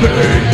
be